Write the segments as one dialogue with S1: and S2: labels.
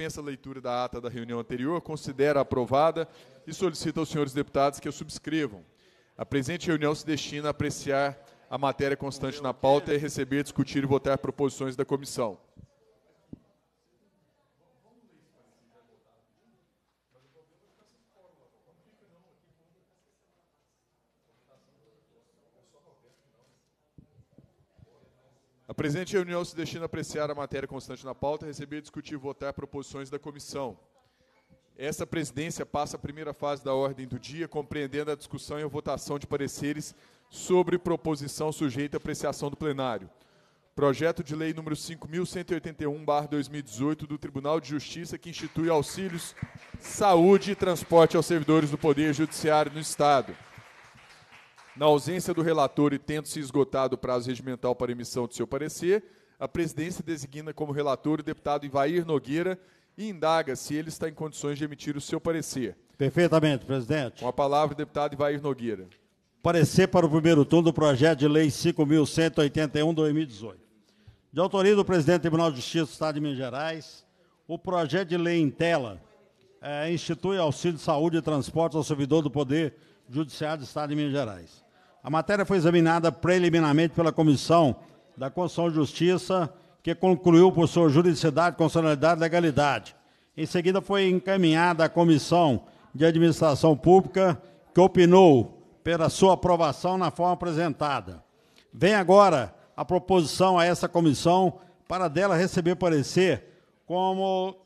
S1: dispensa a leitura da ata da reunião anterior, considera aprovada e solicita aos senhores deputados que a subscrevam. A presente reunião se destina a apreciar a matéria constante na pauta e receber, discutir e votar proposições da comissão. A presente reunião se destina a apreciar a matéria constante na pauta, receber, discutir e votar proposições da comissão. Essa presidência passa a primeira fase da ordem do dia, compreendendo a discussão e a votação de pareceres sobre proposição sujeita à apreciação do plenário. Projeto de lei número 5181/2018 do Tribunal de Justiça que institui auxílios, saúde e transporte aos servidores do Poder Judiciário no Estado. Na ausência do relator e tendo se esgotado o prazo regimental para emissão de seu parecer, a presidência designa como relator o deputado Ivair Nogueira e indaga se ele está em condições de emitir o seu parecer.
S2: Perfeitamente, presidente.
S1: Com a palavra, o deputado Ivair Nogueira.
S2: Parecer para o primeiro turno do projeto de lei 5.181-2018. De autoria do presidente do Tribunal de Justiça do Estado de Minas Gerais, o projeto de lei em tela é, institui auxílio de saúde e transporte ao servidor do Poder Judiciário do Estado de Minas Gerais. A matéria foi examinada preliminarmente pela Comissão da Constituição e Justiça, que concluiu por sua juridicidade, constitucionalidade e legalidade. Em seguida, foi encaminhada à Comissão de Administração Pública, que opinou pela sua aprovação na forma apresentada. Vem agora a proposição a essa comissão para dela receber parecer como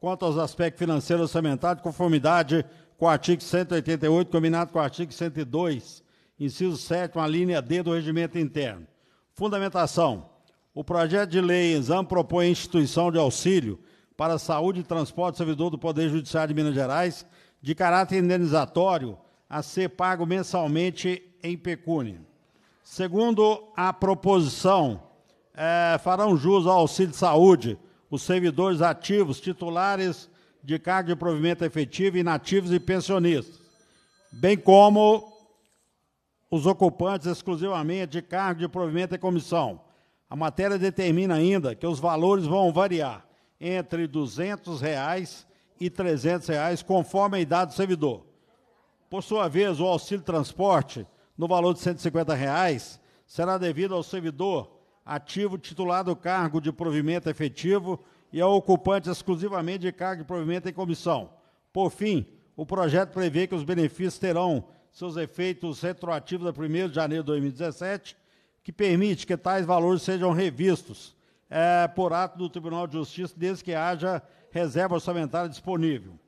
S2: quanto aos aspectos financeiros orçamentários, de conformidade com o artigo 188, combinado com o artigo 102 inciso 7, a linha D do regimento interno. Fundamentação. O projeto de lei exame propõe a instituição de auxílio para saúde e transporte do servidor do Poder Judiciário de Minas Gerais, de caráter indenizatório, a ser pago mensalmente em pecúnia. Segundo a proposição, é, farão jus ao auxílio de saúde os servidores ativos, titulares de cargo de provimento efetivo, inativos e pensionistas, bem como os ocupantes exclusivamente de cargo de provimento e comissão. A matéria determina ainda que os valores vão variar entre 200 reais e 300 reais, conforme a idade do servidor. Por sua vez, o auxílio transporte, no valor de 150 reais, será devido ao servidor ativo titular do cargo de provimento efetivo e ao ocupante exclusivamente de cargo de provimento em comissão. Por fim, o projeto prevê que os benefícios terão seus efeitos retroativos a 1 de janeiro de 2017, que permite que tais valores sejam revistos é, por ato do Tribunal de Justiça, desde que haja reserva orçamentária disponível.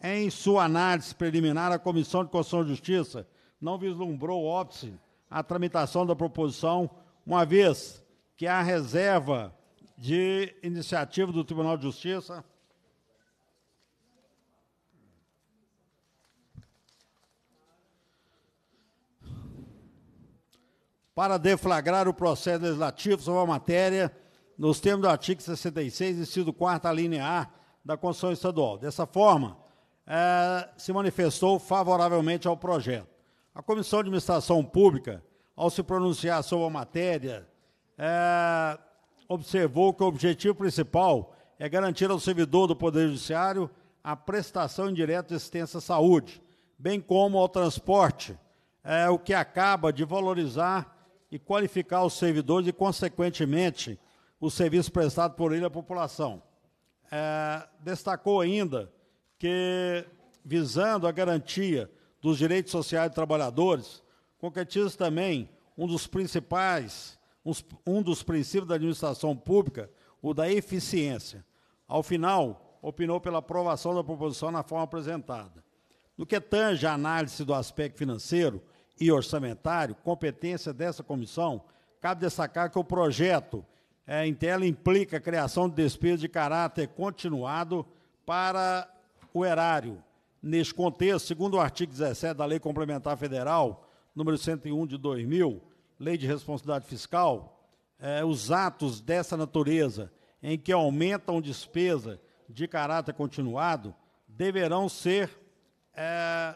S2: Em sua análise preliminar, a Comissão de Constituição e Justiça não vislumbrou óbice a tramitação da proposição, uma vez que a reserva de iniciativa do Tribunal de Justiça para deflagrar o processo legislativo sobre a matéria nos termos do artigo 66, inciso 4 linha A da Constituição Estadual. Dessa forma, é, se manifestou favoravelmente ao projeto. A Comissão de Administração Pública, ao se pronunciar sobre a matéria, é, observou que o objetivo principal é garantir ao servidor do Poder Judiciário a prestação indireta de assistência à saúde, bem como ao transporte, é, o que acaba de valorizar e qualificar os servidores e, consequentemente, o serviço prestado por ele à população. É, destacou ainda que, visando a garantia dos direitos sociais dos trabalhadores, concretiza também um dos principais, um dos princípios da administração pública, o da eficiência. Ao final, opinou pela aprovação da proposição na forma apresentada. No que tange a análise do aspecto financeiro, e orçamentário, competência dessa comissão, cabe destacar que o projeto é, em tela implica a criação de despesas de caráter continuado para o erário. Neste contexto, segundo o artigo 17 da Lei Complementar Federal, número 101 de 2000, Lei de Responsabilidade Fiscal, é, os atos dessa natureza, em que aumentam despesa de caráter continuado, deverão ser é,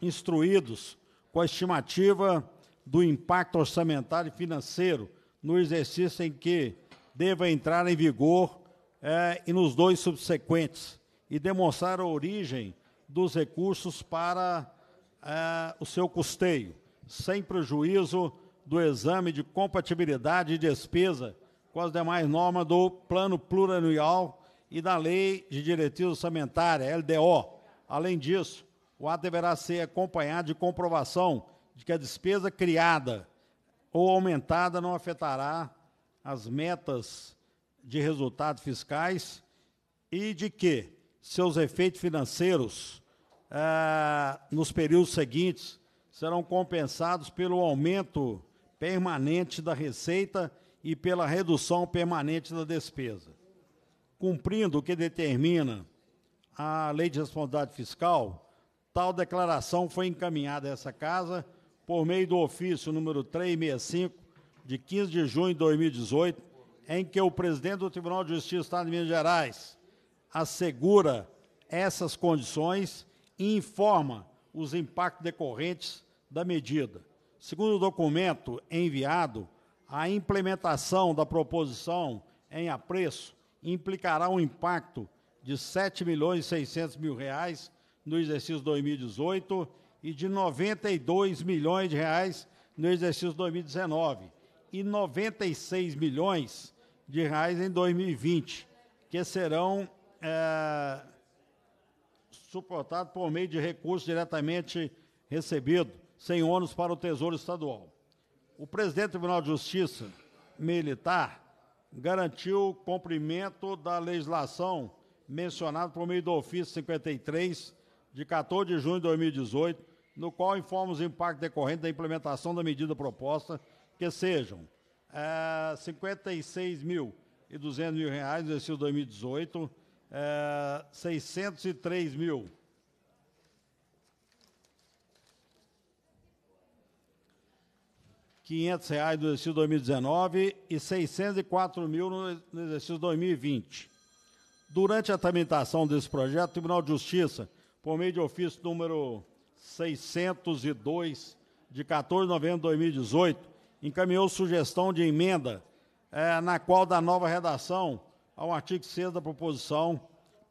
S2: instruídos com a estimativa do impacto orçamentário e financeiro no exercício em que deva entrar em vigor é, e nos dois subsequentes, e demonstrar a origem dos recursos para é, o seu custeio, sem prejuízo do exame de compatibilidade e despesa com as demais normas do Plano Plurianual e da Lei de Diretriz Orçamentária, LDO. Além disso, o ato deverá ser acompanhado de comprovação de que a despesa criada ou aumentada não afetará as metas de resultados fiscais e de que seus efeitos financeiros eh, nos períodos seguintes serão compensados pelo aumento permanente da receita e pela redução permanente da despesa. Cumprindo o que determina a Lei de Responsabilidade Fiscal, tal declaração foi encaminhada a essa Casa por meio do ofício número 365, de 15 de junho de 2018, em que o presidente do Tribunal de Justiça do Estado de Minas Gerais assegura essas condições e informa os impactos decorrentes da medida. Segundo o documento enviado, a implementação da proposição em apreço implicará um impacto de 7 milhões e 600 mil reais no exercício 2018 e de 92 milhões de reais no exercício 2019 e 96 milhões de reais em 2020, que serão é, suportados por meio de recursos diretamente recebidos, sem ônus para o Tesouro Estadual. O presidente do Tribunal de Justiça Militar garantiu o cumprimento da legislação mencionada por meio do ofício 53 de 14 de junho de 2018, no qual informa os impactos decorrentes da implementação da medida proposta, que sejam é, 56 mil e 200 mil reais no exercício 2018, é, 603 mil 500 reais no exercício 2019 e 604 mil no, exercício 2020. Durante a tramitação desse projeto, o Tribunal de Justiça, por meio de ofício número 602, de 14 de novembro de 2018, encaminhou sugestão de emenda é, na qual dá nova redação ao artigo 6 da proposição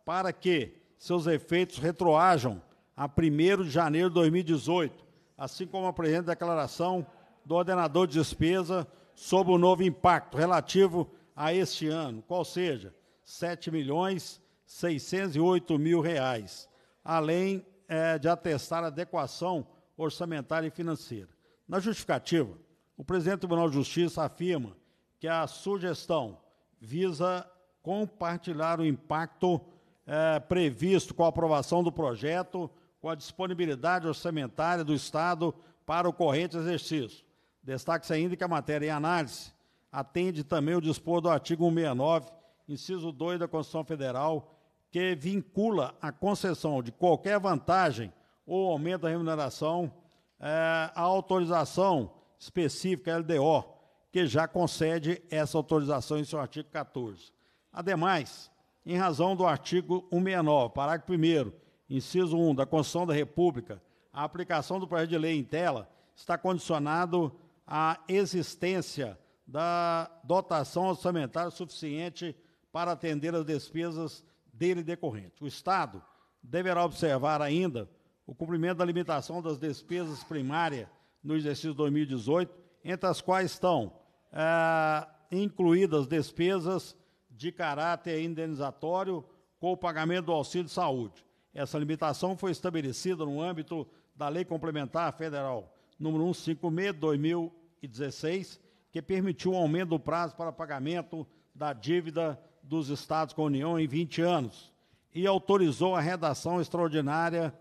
S2: para que seus efeitos retroajam a 1 de janeiro de 2018, assim como a presente declaração do ordenador de despesa sobre o novo impacto relativo a este ano, qual seja, R$ 7 milhões 608 mil reais, além é, de atestar adequação orçamentária e financeira. Na justificativa, o presidente do Tribunal de Justiça afirma que a sugestão visa compartilhar o impacto é, previsto com a aprovação do projeto com a disponibilidade orçamentária do Estado para o corrente exercício, Destaque-se ainda que a matéria em análise atende também o dispor do artigo 169, inciso 2 da Constituição Federal, que vincula a concessão de qualquer vantagem ou aumento da remuneração é, à autorização específica LDO, que já concede essa autorização em seu artigo 14. Ademais, em razão do artigo 169, parágrafo 1 inciso 1 da Constituição da República, a aplicação do projeto de lei em tela está condicionado a existência da dotação orçamentária suficiente para atender as despesas dele decorrentes. O Estado deverá observar ainda o cumprimento da limitação das despesas primárias no exercício 2018, entre as quais estão é, incluídas despesas de caráter indenizatório com o pagamento do auxílio de saúde. Essa limitação foi estabelecida no âmbito da Lei Complementar Federal número 156 de 2016, que permitiu um aumento do prazo para pagamento da dívida dos estados com a União em 20 anos e autorizou a redação extraordinária,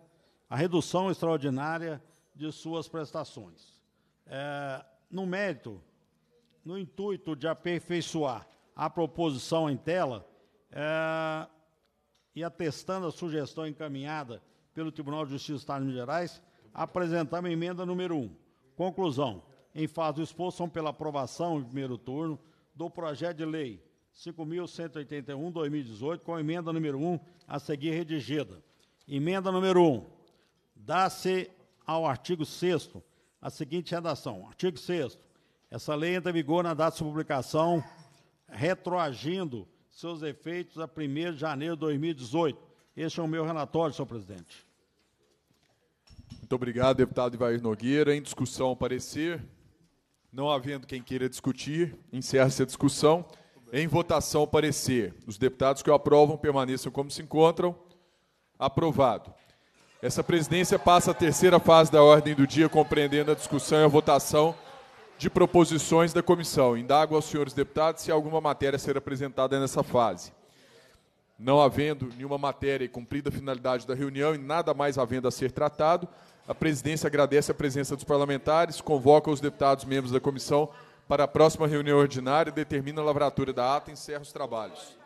S2: a redução extraordinária de suas prestações. É, no mérito, no intuito de aperfeiçoar a proposição em tela é, e atestando a sugestão encaminhada pelo Tribunal de Justiça do Estado de Minas Gerais, apresentamos a emenda número 1. Conclusão. Em fase do exposto, são pela aprovação em primeiro turno do projeto de lei 5.181-2018, com a emenda número 1 a seguir redigida. Emenda número 1. Dá-se ao artigo 6 a seguinte redação. Artigo 6 Essa lei entra em vigor na data de publicação, retroagindo seus efeitos a 1 de janeiro de 2018. Este é o meu relatório, senhor presidente.
S1: Muito obrigado, deputado Ivair Nogueira. Em discussão, parecer. Não havendo quem queira discutir, encerra-se a discussão. Em votação, parecer. Os deputados que o aprovam permaneçam como se encontram. Aprovado. Essa presidência passa à terceira fase da ordem do dia, compreendendo a discussão e a votação de proposições da comissão. Indago aos senhores deputados se alguma matéria será apresentada nessa fase. Não havendo nenhuma matéria e cumprida a finalidade da reunião e nada mais havendo a ser tratado, a presidência agradece a presença dos parlamentares, convoca os deputados membros da comissão para a próxima reunião ordinária, determina a lavratura da ata e encerra os trabalhos.